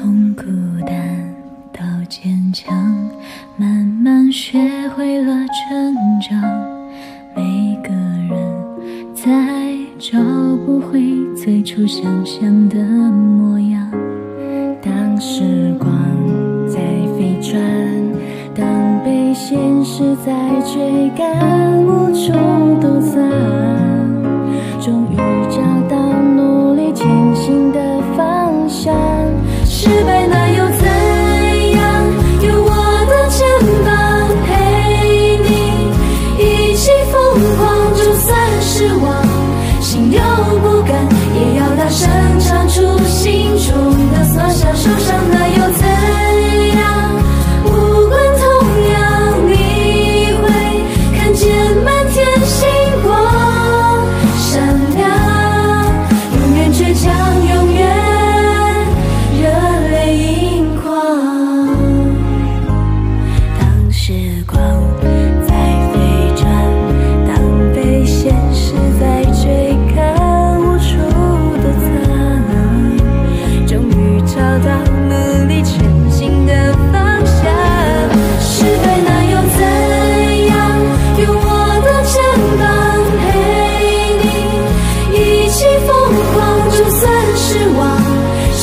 从孤单到坚强，慢慢学会了成长。每个人在找不回最初想象的模样。当时光在飞转，当被现实在追赶，无处躲藏，终于找。受伤了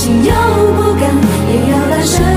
心有不甘也要大声